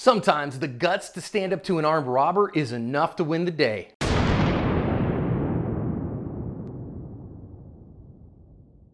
Sometimes the guts to stand up to an armed robber is enough to win the day.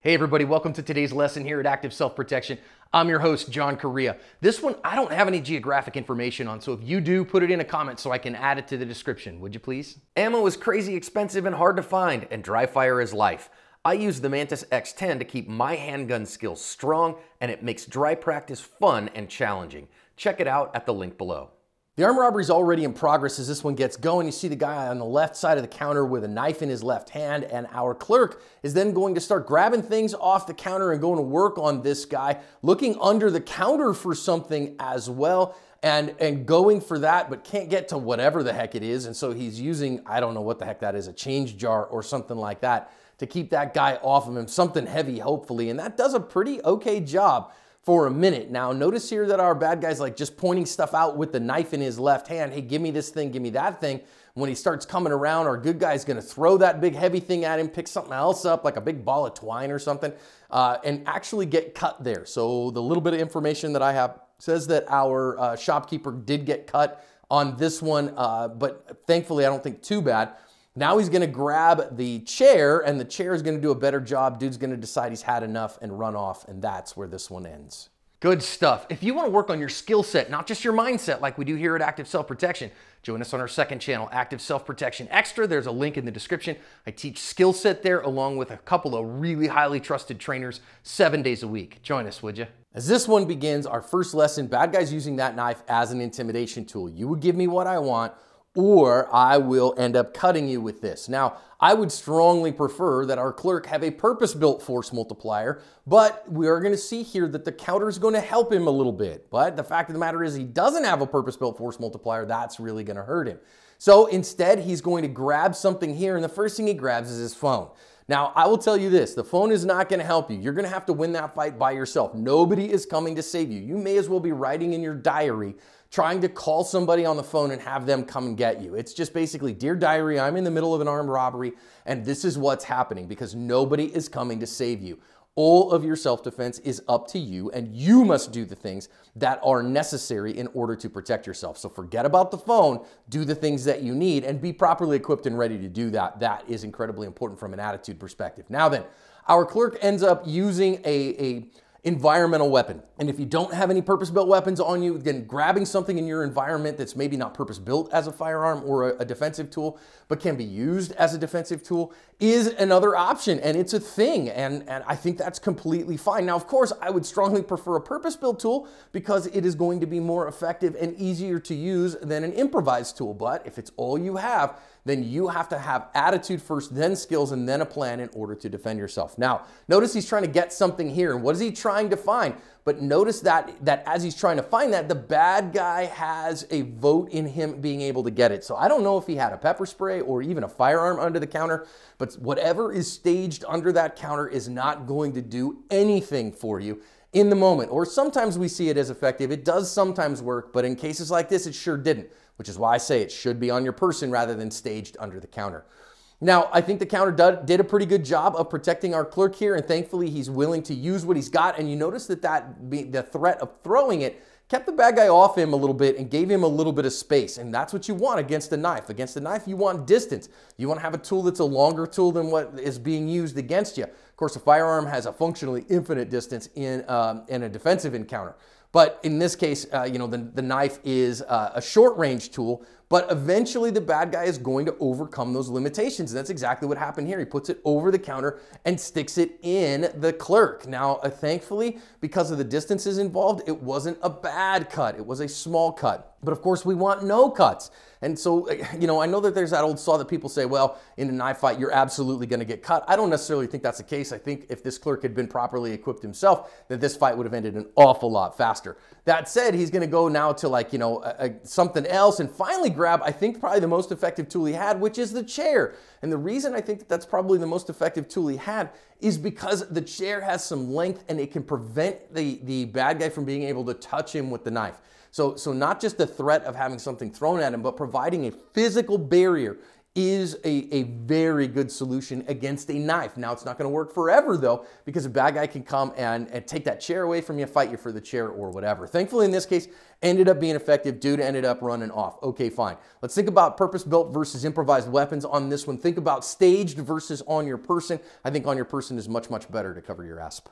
Hey everybody, welcome to today's lesson here at Active Self-Protection. I'm your host, John Correia. This one, I don't have any geographic information on, so if you do, put it in a comment so I can add it to the description, would you please? Ammo is crazy expensive and hard to find, and dry fire is life. I use the Mantis X10 to keep my handgun skills strong, and it makes dry practice fun and challenging. Check it out at the link below. The armed robbery is already in progress as this one gets going. You see the guy on the left side of the counter with a knife in his left hand, and our clerk is then going to start grabbing things off the counter and going to work on this guy, looking under the counter for something as well. And, and going for that, but can't get to whatever the heck it is. And so he's using, I don't know what the heck that is, a change jar or something like that to keep that guy off of him, something heavy, hopefully. And that does a pretty okay job for a minute. Now, notice here that our bad guy's like just pointing stuff out with the knife in his left hand. Hey, give me this thing, give me that thing. When he starts coming around, our good guy's gonna throw that big heavy thing at him, pick something else up, like a big ball of twine or something, uh, and actually get cut there. So the little bit of information that I have says that our uh, shopkeeper did get cut on this one, uh, but thankfully I don't think too bad. Now he's gonna grab the chair and the chair is gonna do a better job. Dude's gonna decide he's had enough and run off and that's where this one ends. Good stuff. If you want to work on your skill set, not just your mindset like we do here at Active Self Protection, join us on our second channel, Active Self Protection Extra. There's a link in the description. I teach skill set there along with a couple of really highly trusted trainers seven days a week. Join us, would you? As this one begins, our first lesson, bad guys using that knife as an intimidation tool. You would give me what I want or I will end up cutting you with this. Now, I would strongly prefer that our clerk have a purpose-built force multiplier, but we are gonna see here that the counter is gonna help him a little bit. But the fact of the matter is he doesn't have a purpose-built force multiplier, that's really gonna hurt him. So instead, he's going to grab something here, and the first thing he grabs is his phone. Now, I will tell you this, the phone is not gonna help you. You're gonna have to win that fight by yourself. Nobody is coming to save you. You may as well be writing in your diary trying to call somebody on the phone and have them come and get you. It's just basically, Dear Diary, I'm in the middle of an armed robbery and this is what's happening because nobody is coming to save you. All of your self-defense is up to you and you must do the things that are necessary in order to protect yourself. So forget about the phone, do the things that you need and be properly equipped and ready to do that. That is incredibly important from an attitude perspective. Now then, our clerk ends up using a, a environmental weapon. And if you don't have any purpose-built weapons on you, then grabbing something in your environment that's maybe not purpose-built as a firearm or a, a, defensive tool, but can be used as a defensive tool is another option. And it's a thing. And, and I think that's completely fine. Now, of course, I would strongly prefer a purpose-built tool because it is going to be more effective and easier to use than an improvised tool. But if it's all you have, then you have to have attitude first, then skills, and then a plan in order to defend yourself. Now, notice he's trying to get something here. And what is he trying to find? But notice that, that as he's trying to find that, the bad guy has a vote in him being able to get it. So I don't know if he had a pepper spray or even a firearm under the counter, but whatever is staged under that counter is not going to do anything for you in the moment. Or sometimes we see it as effective. It does sometimes work, but in cases like this, it sure didn't which is why I say it should be on your person rather than staged under the counter. Now, I think the counter did a pretty good job of protecting our clerk here, and thankfully he's willing to use what he's got. And you notice that, that the threat of throwing it kept the bad guy off him a little bit and gave him a little bit of space. And that's what you want against a knife. Against a knife, you want distance. You want to have a tool that's a longer tool than what is being used against you. Of course, a firearm has a functionally infinite distance in, um, in a defensive encounter. But in this case, uh, you know, the, the knife is uh, a short range tool, but eventually the bad guy is going to overcome those limitations. And that's exactly what happened here. He puts it over the counter and sticks it in the clerk. Now, uh, thankfully, because of the distances involved, it wasn't a bad cut. It was a small cut. But of course, we want no cuts. And so, you know, I know that there's that old saw that people say, well, in a knife fight, you're absolutely going to get cut. I don't necessarily think that's the case. I think if this clerk had been properly equipped himself, that this fight would have ended an awful lot faster. That said, he's going to go now to like, you know, a, a, something else and finally grab, I think, probably the most effective tool he had, which is the chair. And the reason I think that that's probably the most effective tool he had is because the chair has some length and it can prevent the, the bad guy from being able to touch him with the knife. So, so not just the threat of having something thrown at him, but providing a physical barrier is a, a very good solution against a knife. Now, it's not going to work forever, though, because a bad guy can come and, and take that chair away from you, fight you for the chair or whatever. Thankfully, in this case, ended up being effective. Dude ended up running off. Okay, fine. Let's think about purpose-built versus improvised weapons on this one. Think about staged versus on your person. I think on your person is much, much better to cover your asp.